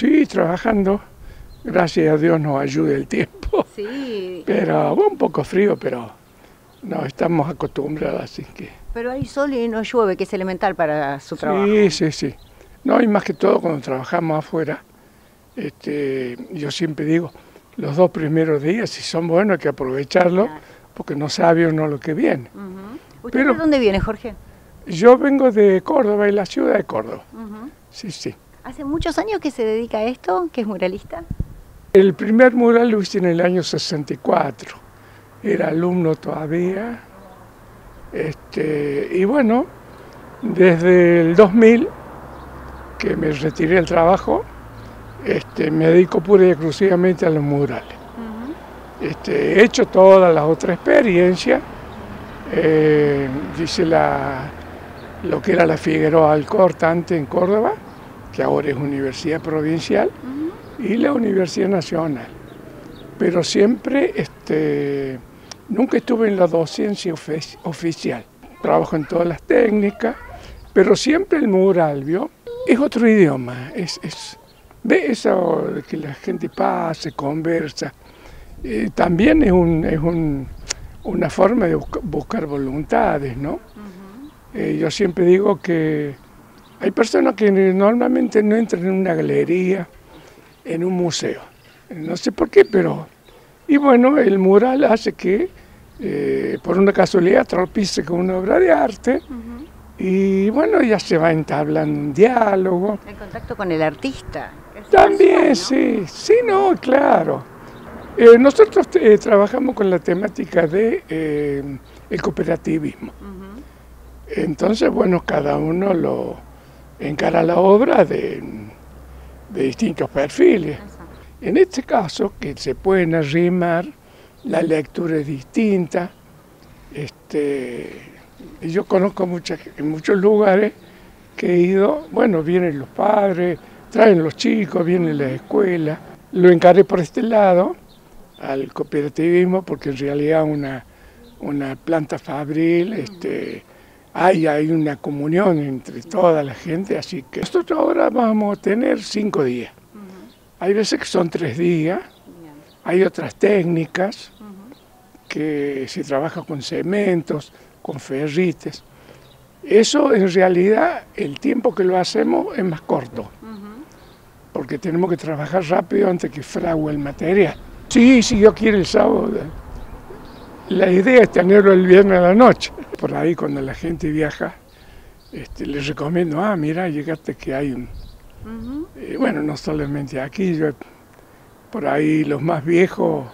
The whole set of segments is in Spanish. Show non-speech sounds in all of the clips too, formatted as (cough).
Sí, trabajando. Gracias a Dios nos ayuda el tiempo. Sí. Pero un poco frío, pero no, estamos acostumbrados, así que... Pero hay sol y no llueve, que es elemental para su trabajo. Sí, sí, sí. No, y más que todo cuando trabajamos afuera, este, yo siempre digo, los dos primeros días, si son buenos, hay que aprovecharlo, Claro. porque no sabe uno lo que viene. ¿Usted Pero- de dónde viene, Jorge? Yo vengo de Córdoba, y la ciudad de Córdoba. Sí, sí. ¿Hace muchos años que se dedica a esto, que es muralista? El primer mural lo hice en el año 64. Era alumno todavía. Este, y bueno, desde el 2000, que me retiré del trabajo, este, me dedico pura y exclusivamente a los murales. Este, he hecho todas las otras experiencias. Eh, hice la, lo que era la Figueroa Alcorta antes en Córdoba, que ahora es Universidad Provincial, y la Universidad Nacional. Pero siempre, este, nunca estuve en la docencia ofi- oficial. Trabajo en todas las técnicas, pero siempre el mural, ¿vio? Es otro idioma, es, es, ve eso de que la gente pase, conversa. Eh, también es, un, es un- una forma de busca- buscar voluntades, ¿no? Eh, yo siempre digo que hay personas que normalmente no entran en una galería, en un museo. No sé por qué, pero... Y bueno, el mural hace que, eh, por una casualidad, tropiece con una obra de arte y bueno, ya se va entablando un diálogo. El contacto con el artista. También, sí, sí, no, claro. Eh, nosotros eh, trabajamos con la temática de el cooperativismo. Entonces, bueno, cada uno lo encara la obra de, de distintos perfiles. En este caso, que se pueden arrimar, la lectura es distinta. Este, yo conozco muchas, en muchos lugares que he ido, bueno, vienen los padres, traen los chicos, vienen las escuelas. Lo encaré por este lado, al cooperativismo, porque en realidad una, una planta fabril, este, hay, hay una comunión entre toda la gente, así que nosotros ahora vamos a tener cinco días. Hay veces que son tres días, Bien. hay otras técnicas que se trabaja con cementos, con ferrites. Eso en realidad el tiempo que lo hacemos es más corto, porque tenemos que trabajar rápido antes que frague el material. Sí, si Dios quiere el sábado. La idea es tenerlo el viernes a la noche. Por ahí cuando la gente viaja, este, les recomiendo, ah, mira, llegaste que hay un, eh, bueno, no solamente aquí, yo- por ahí los más viejos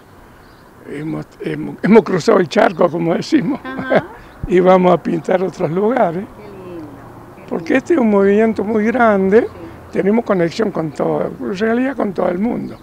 hemos, hemos- hemos cruzado el charco, como decimos, (laughs) y vamos a pintar otros lugares, Qué lindo. qué porque este es un movimiento muy grande. Sí. tenemos conexión con todo, en realidad con todo el mundo.